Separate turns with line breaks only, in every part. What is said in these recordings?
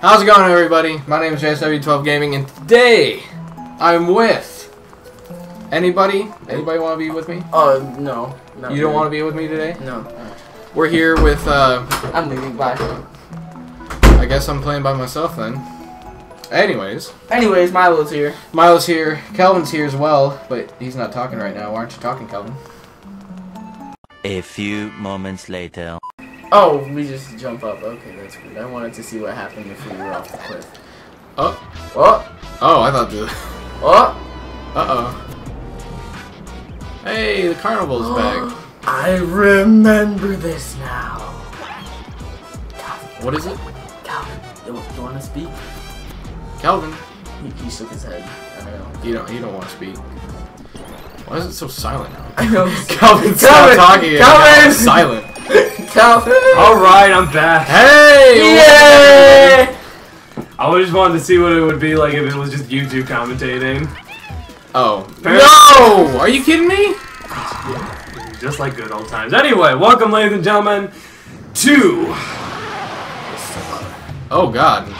How's it going, everybody? My name is JSW12 Gaming, and today I'm with anybody. Anybody want to be with me?
Uh, no, not
You don't
really.
want to be with me today?
No,
We're here with. uh...
I'm leaving. Bye.
I guess I'm playing by myself then. Anyways,
Anyways, Milo's here.
Milo's here. Calvin's here as well, but he's not talking right now. Why aren't you talking, Kelvin?
A few moments later.
Oh, we just jump up. Okay, that's good. I wanted to see what happened if we were off the cliff.
Oh,
Oh,
oh, I thought the.
oh.
Uh oh. Hey, the carnival's back.
I remember this now.
What is it?
Calvin, you, you want to speak?
Calvin.
He, he shook his head. I don't know.
You don't. You don't want to speak. Why is it so silent now?
I know.
Calvin, stop talking.
Calvin!
silent.
Calvin.
Alright, I'm back.
Hey!
Yay!
I just wanted to see what it would be like if it was just YouTube commentating.
Oh.
Fair-
No! Are you kidding me?
Just like good old times. Anyway, welcome, ladies and gentlemen, to.
Oh God.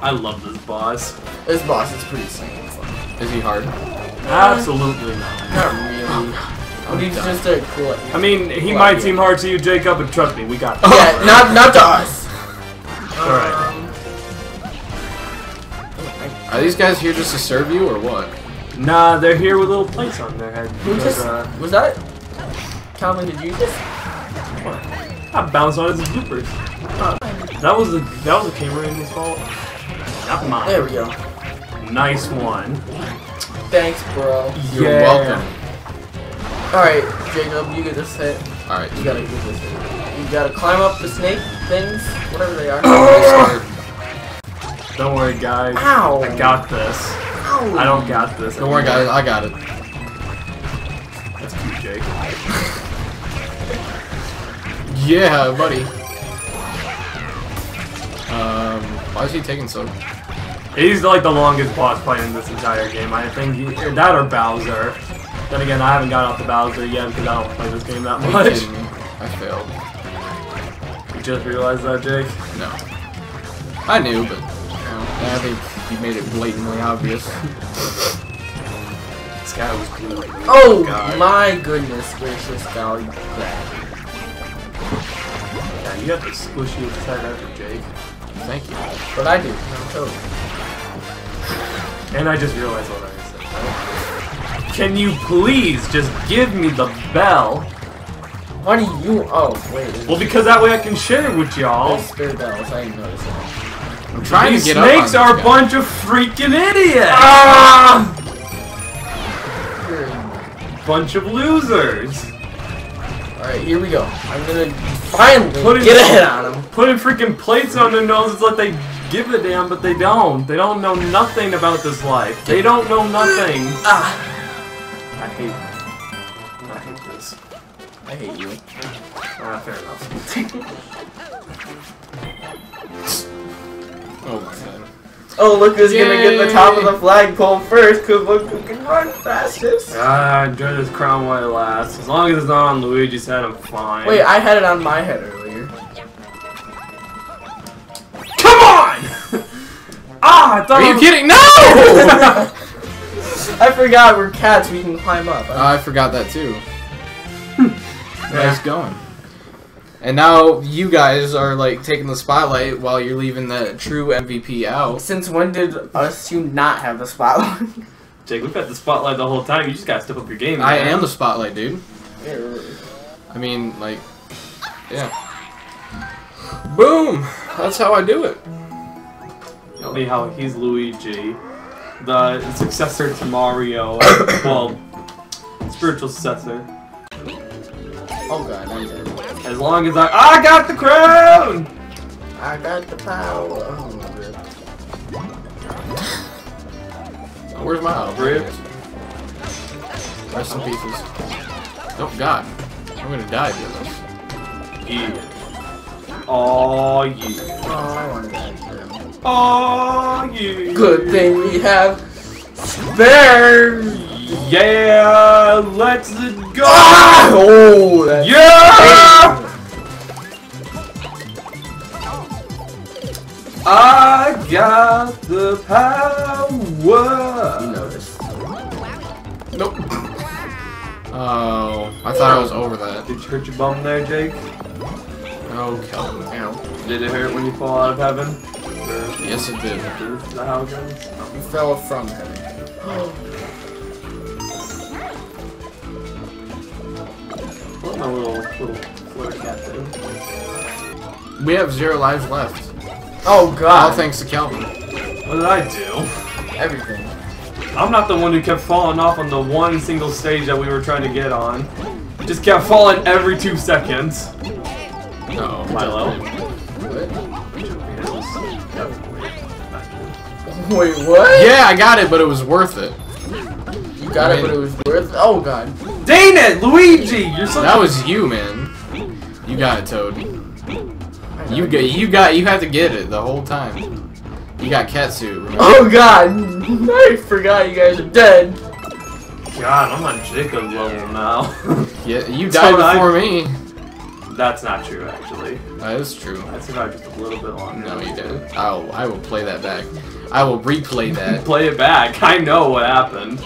I love this boss.
This boss is pretty simple.
Is he hard?
Absolutely not.
Not really. But he's just a cool.
I mean, he
Well,
might
yeah.
seem hard to you, Jacob, but trust me, we got this.
Yeah, not not to us.
Alright.
Um,
Are these guys here just to serve you or what?
Nah, they're here with little plates on their head.
Who
because,
just
uh,
was that? Calvin, did you just?
I bounced on his bloopers. That was the that was the cameraman's fault. Not mine.
There we go.
Nice one.
Thanks, bro.
You're
Yeah.
welcome.
All right, Jacob, you get this hit.
All right.
You gotta get this hit. You gotta climb up the snake things, whatever they are.
Don't worry, guys.
Ow!
I got this.
Ow!
I don't got this.
Don't worry, guys. I got it.
That's cute, Jake.
Yeah, buddy. Um, why is he taking so?
He's like the longest boss fight in this entire game. I think he, that or Bowser. Then again, I haven't got off the Bowser yet because I don't play this game that
Are you
much.
kidding me? I failed.
You just realized that, Jake?
No. I knew, but you know, I think you made it blatantly obvious.
This guy was cool.
Oh, oh
God.
my goodness gracious, golly crap!
Yeah, you have to squish you inside after Jake.
Thank you.
But I do. No, totally.
And I just realized what I said. Can you please just give me the bell?
Why do you? Oh wait. there's-
Well, because that way I can share it with y'all.
There's bells. I didn't notice that.
I'm trying
These
to get up
snakes
on
are a
guy.
bunch of freaking idiots!
Ah!
Bunch of losers!
All right, here we go. I'm gonna finally
Put it-
get a hit on him.
Putting freaking plates on their noses like they give a damn, but they don't. They don't know nothing about this life. They don't know nothing.
Ah!
I hate. I hate this.
I hate you.
Ah, fair enough.
Oh my god.
Oh, look who's gonna get the top of the flagpole first, cause look who can run fastest.
Ah, enjoy this crown while it lasts. As long as it's not on Luigi's head, I'm fine.
Wait, I had it on my head earlier.
come on! ah, I thought
Are you kidding? No!
I forgot we're cats, we can climb up.
Uh, I forgot that too. Hmm. Nice going. And now you guys are like taking the spotlight while you're leaving the true MVP out.
Since when did us two not have the spotlight?
Jake, we've had the spotlight the whole time. You just gotta step up your game.
I am the spotlight, dude. I mean, like, yeah. Boom! That's how I do it.
Tell me how he's Luigi, the successor to Mario. well, spiritual successor.
Oh god, I'm dead.
As long as I I got the crown.
I got the power. Oh.
Where's my oh. Rest in pieces. Oh god. I'm gonna die doing this.
Yeah. Oh yeah.
Oh, I wanted that. Too.
Oh yeah.
Good thing we have spare.
Yeah, let's go.
Ah! Oh, that's
Yeah. I got the power.
You noticed.
Nope. Oh, I thought I was over that.
Did you hurt your bum there, Jake?
Oh, Calvin.
Ow.
Did it hurt when you fall out of heaven? Or
Yes, it did.
is that how it goes?
You fell from heaven.
What my little little flirt cat thing?
We have zero lives left.
Oh god!
All
god.
thanks to Calvin.
What did I do?
Everything.
I'm not the one who kept falling off on the one single stage that we were trying to get on. Just kept falling every two seconds.
No.
Milo.
Wait, what?
Yeah, I got it, but it was worth it.
You got it, but it was worth. Oh god.
Dang it, Luigi! You're so.
That was you, man. You got it, Toad. You got, you got, you had to get it the whole time. You got catsuit. Remember?
Oh god. I forgot you guys are dead.
God, I'm on Jacob's level now.
Yeah, you died
Toad, I-
before me.
That's not true, actually.
That is true.
I survived just a little bit longer.
No, you didn't. I'll, I will play that back. I will replay that.
Play it back. I know what happened.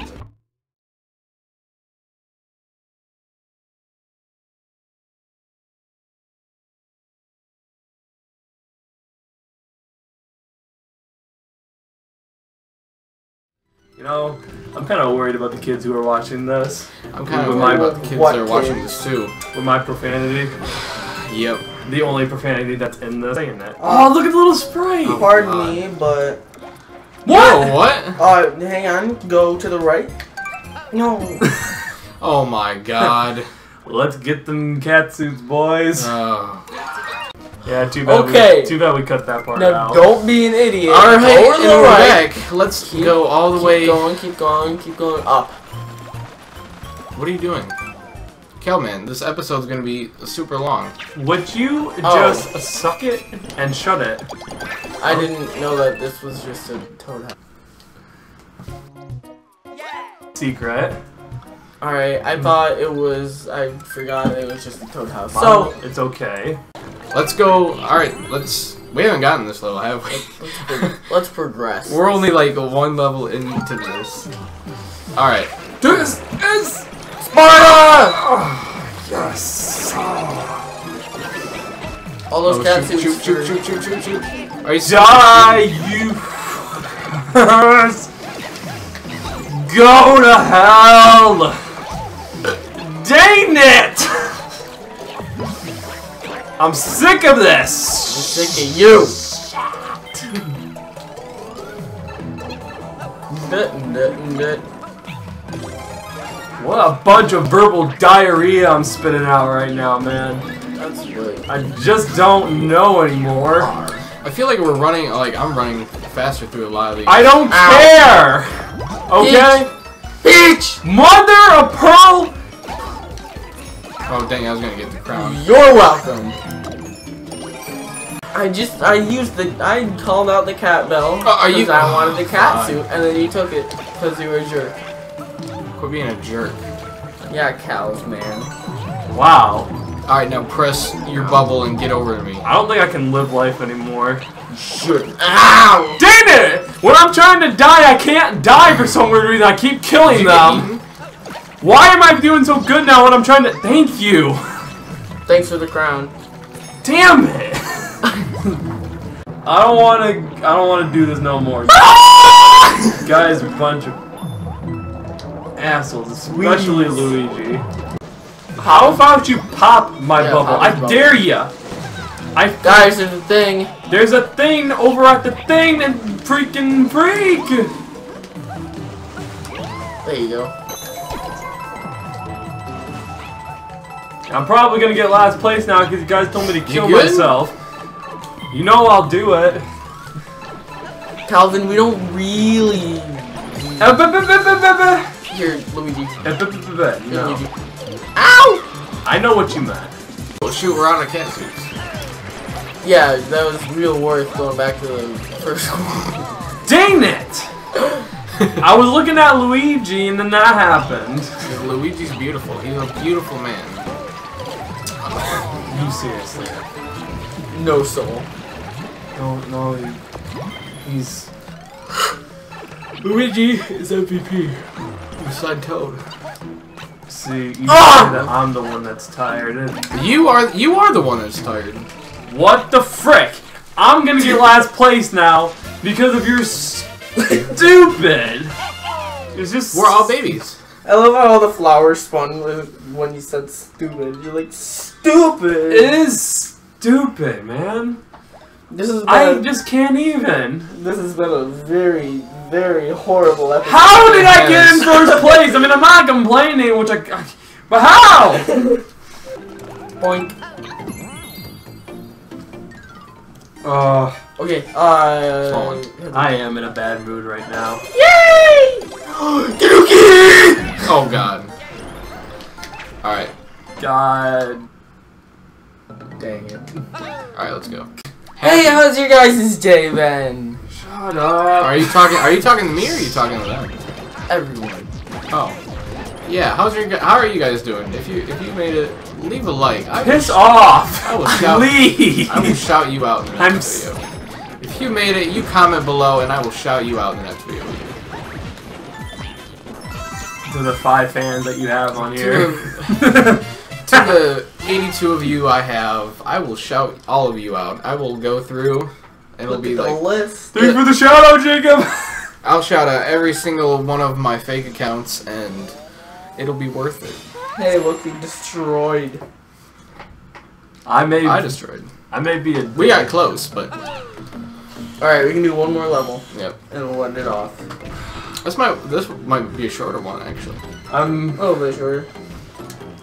You know, I'm kind of worried about the kids who are watching this
I'm kind of worried
my-
about the kids
what
that are watching
kids?
this too.
with my profanity.
Yep.
The only profanity that's in this. Saying that. Oh, look at the little sprite!
Pardon
God.
me, but
What?
Oh, what?
uh, hang on. Go to the right. No.
Oh my god.
Let's get them cat suits, boys.
Oh.
Yeah, too bad.
Okay.
We, too bad we cut that part
now
out.
don't be an idiot.
All right,
Go
and we're
right.
back. Let's
Keep-
go all the
keep
way.
going. Keep going. Keep going up.
What are you doing? Kelman, this episode's gonna be super long.
Would you
Oh.
just suck it and shut it?
I didn't know that this was just a toad house.
Secret.
Alright, I mm. thought it was. I forgot it was just the toad house.
So it's okay.
Let's go. All right, let's. We haven't gotten this level, have we?
let's, pro- let's progress.
We're only like one level into this. All right.
This is
Sparta!
yes.
All those
Oh,
cat
shoot, shoot, shoot, shoot, shoot, shoot, shoot. Are you
Die, you. Go to hell. Dang it! I'm sick of this!
I'm sick of you.
What a bunch of verbal diarrhea I'm spitting out right now, man.
That's really.
I just don't know anymore.
I feel like we're running. Like I'm running faster through a lot of these.
I don't care. Okay.
Peach!
Mother of pearl.
Oh dang! I was gonna get the crown.
You're welcome. I just I used the I called out the cat bell
uh, are you-
I wanted the cat
God.
suit and then you took it because you were a jerk.
Quit being a jerk.
Yeah, cows, man.
Wow.
All right, now press your bubble and get over to me.
I don't think I can live life anymore.
Should. Ow!
Dang it! When I'm trying to die, I can't die for some weird reason. I keep killing
Did you
them. Why am I doing so good now when I'm trying to? Thank you.
Thanks for the crown.
Damn it! I don't want to. I don't want to do this no more. Guys, a bunch of assholes, especially Luigi. How about you pop my
Yeah,
bubble?
pop
I
bubble.
dare ya! I
Guys, there's a thing.
there's a thing over at the thing and freaking freak.
There you go.
I'm probably gonna get last place now because you guys told me to kill
good?
myself. You know I'll do it.
Calvin, we don't really.
Eh, bu-
Here, Luigi.
Eh, bu- No.
Luigi. Ow!
I know what you meant.
Well, shoot, we're out of cat suits.
Yeah, that was real worth going back to the first one.
Dang it! I was looking at Luigi and then that happened.
Luigi's beautiful. He's a beautiful man.
Seriously?
No soul.
No, no. He's
Luigi is MVP. Beside Toad.
see. You
Ah!
that I'm the one that's tired.
You are you are the one that's tired.
what the frick? I'm gonna get last place now because of your stupid. It's just
We're all babies.
I love how all the flowers spun when- you said stupid. You're like, stupid!
It is stupid, man.
This been,
I
a,
just can't even.
this has been a very, very horrible episode.
How did I get in first place? I mean, I'm not complaining, which I. But how?
Boink.
Uh,
Okay, uh...
I am in a bad mood right now.
Yay!
Oh god. Alright.
God.
Dang it.
Alright, let's go.
Hey, how's your guys' day been?
Shut up.
Are you talking are you talking to me or are you talking to them?
Everyone.
Oh. Yeah, how's your how are you guys doing? If you if you made it, leave a like. I will,
Piss off.
I will shout
Please.
I will shout you out in the
I'm
next video. If you made it, you comment below and I will shout you out in the next video.
To the five fans that you have on
To
here.
the, to the 82 of you I have, I will shout all of you out. I will go through and it'll
Look
be
the
like
list.
Thanks for the shout out, Jacob.
I'll shout out every single one of my fake accounts and it'll be worth it.
Hey, look, we destroyed.
I may.
I destroyed.
I may be a.
We got close, but
Alright, we can do one more level,
yep.
and we'll end it off.
This might this might be a shorter one actually.
I'm.
A little bit shorter.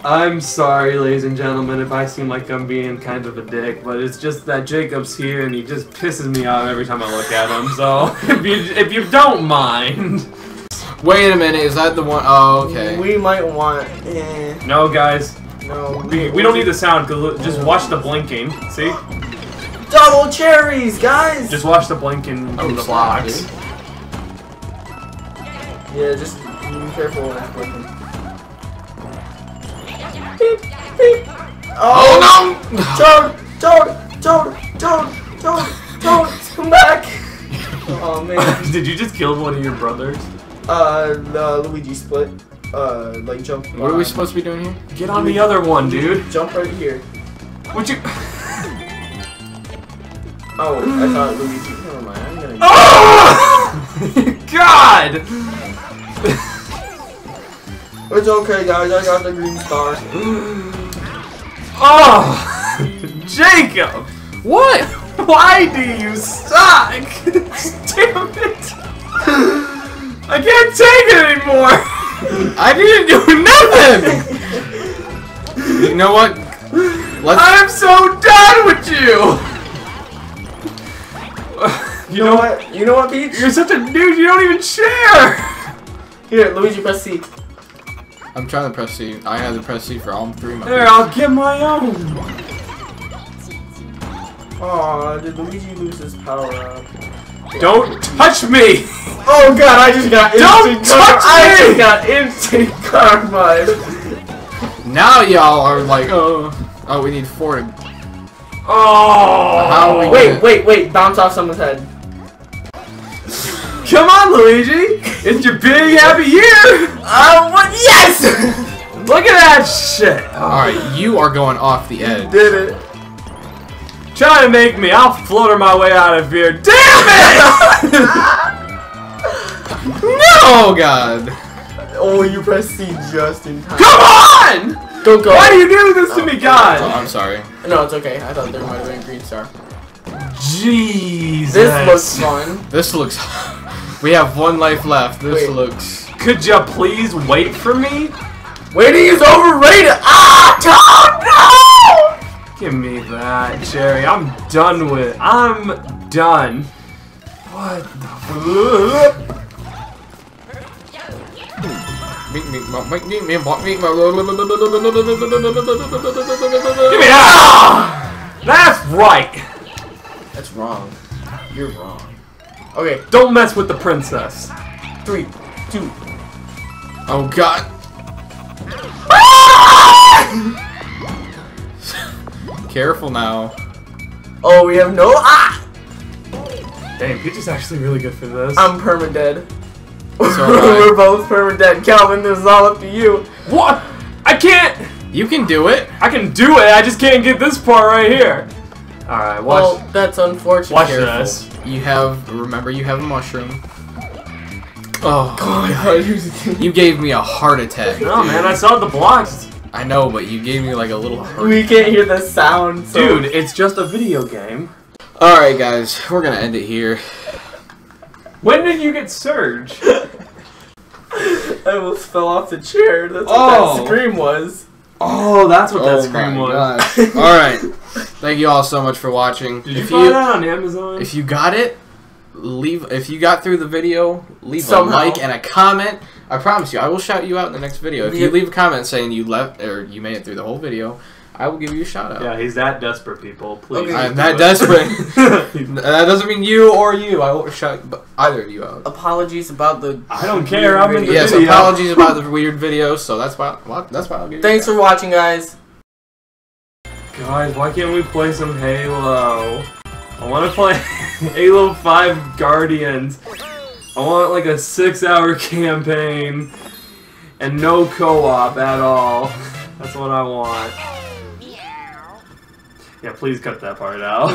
I'm sorry, ladies and gentlemen, if I seem like I'm being kind of a dick, but it's just that Jacob's here and he just pisses me off every time I look at him. So if you if you don't mind,
Wait a minute, is that the one oh okay.
We might want... Eh,
no, guys,
no.
we, we don't need the sound. Cause just watch the blinking. See,
Double cherries, guys!
just watch the blinking
Oh,
the
snap,
blocks.
dude.
Yeah, just be careful when it's blinking. Beep, beep.
Oh no!
Toad! Toad! Toad! Toad! Toad! Toad! Come back! Oh man.
Did you just kill one of your brothers?
Uh, the Luigi split. Uh, like jump.
What are we supposed to be doing here?
Get on the other one, dude.
Jump right here.
Would you?
Oh, I thought Luigi. Never mind. I'm gonna.
Oh! God!
It's okay, guys. I got the green star.
Oh! Jacob!
What?
Why do you suck? Damn it! I can't take it anymore!
I didn't do nothing! you know what? Let's
I'm so done with you!
You know what? You know what, Peach?
You're such a dude, you don't even share!
Here, Luigi, press C.
I'm trying to press C. I had to press C for all three of my
There, I'll get my own.
Aw, did Luigi lose his power up?
Don't touch me!
Oh god, I just got
Don't
instant
touch
karma. I just got instant karma.
Now y'all are like, oh, oh, we need four to.
Oh!
How we
Wait,
gonna-
wait, wait! Bounce off someone's head.
Come on, Luigi! It's your big happy year!
Uh, what? Yes!
Look at that shit!
Alright, you are going off the edge.
Did it?
Trying to make me, I'll flutter my way out of here. Damn it!
No, God!
Oh, you press C just in time.
Come on!
Go, go.
Why do you do this to me,
Oh,
God?
I'm sorry.
No, it's okay. I thought there might have been a green star.
Jesus.
This looks fun.
This looks. We have one life left. This
Wait.
looks.
Could you please wait for me?
Waiting is overrated. Ah, Toad,
Give me that, Jerry. I'm done with. I'm done. What the?
Meet me, meet me, meet me, meet me.
Give me that! That's right.
That's wrong. You're wrong. Okay,
Don't mess with the princess.
three, two.
Oh God! Careful now.
Oh, we have no. Ah!
Dang, Peach is actually really good for this.
I'm permadead.
So.
We're both permadead. Calvin, this is all up to you.
what? I can't.
You can do it.
I can do it. I just can't get this part right here. All right, watch.
Well, that's unfortunate.
watch
careful.
this.
You have remember you have a mushroom. Oh,
God.
you gave me a heart attack.
No, man, I saw the blocks.
I know, but you gave me like a little heart.
we can't hear the sound. So.
Dude, it's just a video game.
All right, guys, we're gonna end it here.
When did you get Surge?
I almost fell off the chair. That's what
Oh.
that scream was.
Oh, that's what that
Oh
scream was.
gosh. All right, thank you all so much for watching.
Did you find
you
that on Amazon?
if you got it, leave. If you got through the video, leave
Somehow.
a like and a comment. I promise you, I will shout you out in the next video. If you leave a comment saying you left or you made it through the whole video, I will give you a shout out.
yeah, he's that desperate, people. Please.
Okay.
I'm that desperate. That doesn't mean you or you. I won't shout either of you out.
Apologies about the.
I don't care. I'm in the
Yes,
video.
apologies about the weird video. So that's why. Well, that's why I'll give you.
Thanks for watching, guys.
Guys, why can't we play some Halo? I want to play Halo 5 Guardians. I want like a six hour campaign and no co op at all. That's what I want. Yeah, please cut that part out.